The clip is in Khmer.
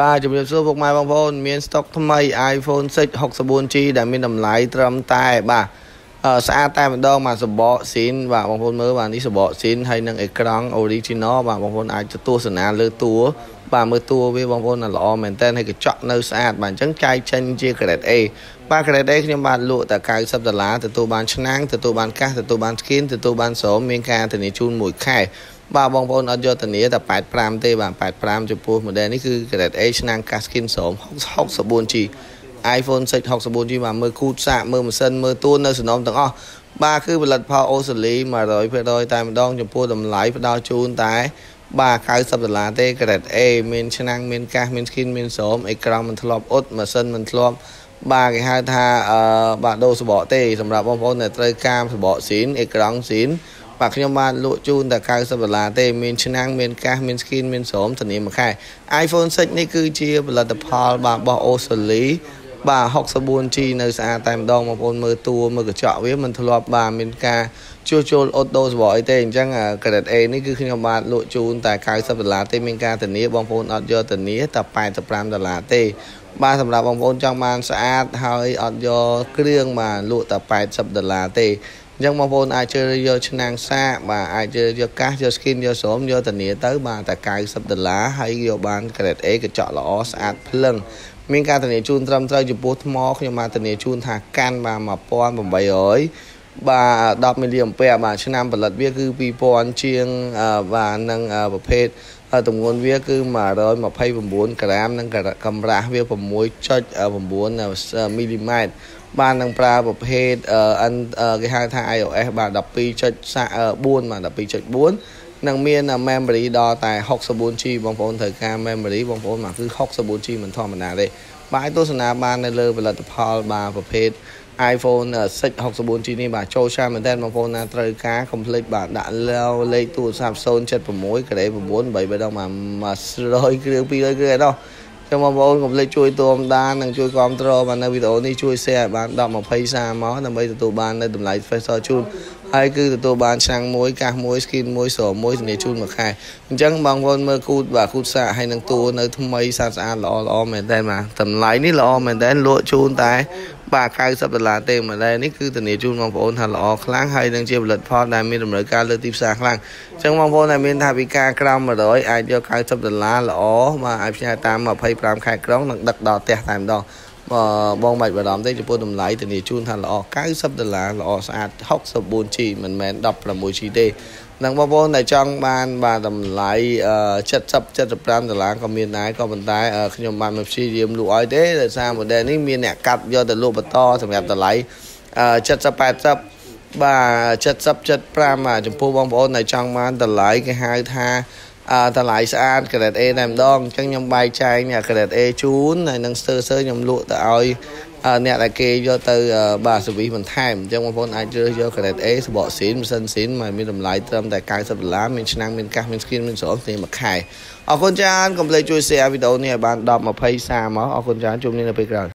បាទជំរាបសួរពុកម៉ែបងប្អូនមានស្តុកថ្មី iPhone 6 64G ដែលមានតម្លៃត្រឹមតែបាទស្អាតតែម្ដងបាទសបកស៊ីនបាទបងប្អូនមើលបាទនេះសបកស៊ីនហើយនឹងអេក្រង់ original បាទបងប្អូនអាចទទួលសនាលើតួបាទមើលតួវាបងប្អូនល្អមែនតើហើយកញ្ចក់នៅស្អាតបាទអញ្ចឹងចាយចេញជា grade A បាទ grade A ខ្ញុំបាទលក់តែ90ដុល្លារទទួលបានឆ្នាំងទទួលបានកាសទទួលបាន skin ទទួលបានស្រោមមានការធានាជូនមួយខែ បាទបងប្អូនអត់យកធានាតែ85ទេបាទ85ចំពោះ model នេះគឺ grade A ឆ្នាំងកាស skin ស្រោម 64G iPhone 6 64G បាទមើលគូតសាកមើលម៉ាស៊ីនមើលតួនៅសំណុំទាំងអស់បាទគឺផលិតផលអូស្ត្រាលី100%តែម្ដងចំពោះតម្លៃផ្ដល់ជូនតែបាទ90ដុល្លារទេ grade A មានឆ្នាំងមានកាសមាន skin មានស្រោមអេក្រង់មិនធ្លាប់អ៊ុតម៉ាស៊ីនមិនធ្លាប់បាទគេហៅថាអឺបាទដូរសបកទេសម្រាប់បងប្អូនដែលត្រូវការសបកស៊ីនអេក្រង់ស៊ីន បាទខ្ញុំបានលក់ជូនតែ90ដុល្លារទេមានឆ្នាំងមានកាសមាន skin មានស្រោមធានាមួយខែ iPhone 6នេះគឺជាផលិតផលបាទរបស់អូស្ត្រាលីបាទ 64G នៅស្អាតតែម្ដងបងប្អូនមើលតួមើលកញ្ចក់វាមិនធ្លាប់បាទមានការជួសជុលអូតដូសបអីទេអញ្ចឹង Grade A នេះគឺខ្ញុំបានលក់ជូនតែ90ដុល្លារទេមានការធានាបងប្អូនអត់យកធានាតែ85ដុល្លារទេបាទសម្រាប់បងប្អូនចង់បានស្អាតហើយអត់យកគ្រឿងបាទលក់តែ80ដុល្លារទេ អញ្ចឹងបងប្អូនអាចជ្រើសយកឆ្នាំងសាកបាទអាចជ្រើសយកកាសយក skin យកស្រោមយកធានាទៅបាទតែ90ដុល្លារហើយយកបាន grade A កញ្ចក់ល្អស្អាតភ្លឹងមានការធានាជូនត្រឹមត្រូវចំពោះថ្មខ្ញុំបានធានាជូនថាកាន់បាទ1800 បាទ10មីលីអាំពែបាទឆ្នាំផលិតវាគឺ2000ជាងបាទនឹងប្រភេទទម្ងន់វាគឺ129ក្រាមនិងកម្រាស់វា6.9មីលីម៉ែត្របាននឹងប្រើប្រភេទគេហៅថា iOS បាទ12.4បាទ12.4នឹងមាន memory ដល់តែ 64GB បងប្អូនត្រូវការ memory បងប្អូនមកគឺ 64GB មិនធម្មតាទេបាទទស្សនាបាននៅលើផលិតផលបាទប្រភេទ iPhone 6 64G នេះបាទចូលឆាមែនតើបងប្អូនណាត្រូវការ complete បាទដាក់លេខទូរស័ព្ទ076ក្រេ9 8បេដងមក100គ្រឿង200គ្រឿងឯណោះចឹងបងប្អូនកុំភ្លេចជួយទូមដាននិងជួយគ្រប់គ្រងបាននៅវីដេអូនេះជួយ share បាន10 20សារមកដើម្បីទទួលបាននៅតម្លៃ special ជូន ហើយគឺទទួលបានឆ្នាំងមួយកាសមួយ skin មួយស្រោមមួយធានាជូនមួយខែអញ្ចឹងបងប្អូនមើលគូតបាទគូតសាកហើយនឹងតួនៅថ្មីស្អាតស្អាតល្អល្អមែនតើបាទតម្លៃនេះល្អមែនតើលក់ជូនតែបាទ90ដុល្លារទេមួយដែរនេះគឺធានាជូនបងប្អូនថាល្អខ្លាំងហើយនឹងជាផលិតផលដែលមានតម្រូវការលើទីផ្សារខ្លាំងអញ្ចឹងបងប្អូនដែលមានថាវិការក្រោម100អាចយក90ដុល្លារល្អបាទអាចផ្ញើតាម25ខែក្រុងនិងដឹកដល់ផ្ទះតែម្ដង បងបាច់បារម្ភទេចំពោះតម្លៃធានាជូនថាល្អ90ដុល្លារល្អស្អាត 64G មិនមែន 16G ទេនឹងបងប្អូនដែលចង់បានបាទតម្លៃ70 75ដុល្លារក៏មានដែរក៏ប៉ុន្តែខ្ញុំបានមកព្យាយាមលក់ឲ្យទេដោយសារ model នេះមានអ្នកកាត់យកទៅលក់បន្តសម្រាប់តម្លៃ70 80បាទ70 75បាទចំពោះបងប្អូនដែលចង់បានតម្លៃគេហៅថា អឺតម្លៃស្អាត grade A តែម្ដងអញ្ចឹងខ្ញុំបែកចែកនេះ grade A ជូនហើយនឹងស្ទើរសើខ្ញុំលក់ទៅឲ្យអ្នកដែលគេយកទៅបាទសវិសបន្ថែមអញ្ចឹងបងប្អូនអាចជ្រើសយក grade A សបកស៊ីនម៉ាស៊ីនស៊ីនមកមានតម្លៃត្រឹមតែ90ដុល្លារមានឆ្នាំងមានកាសមាន skin មានស្រោមស្នេហ៍មួយខែអរគុណច្រើនកុំភ្លេចជួយ share វីដេអូនេះឲ្យបាន10 20សារមកអរគុណច្រើនជួបគ្នានៅពេលក្រោយ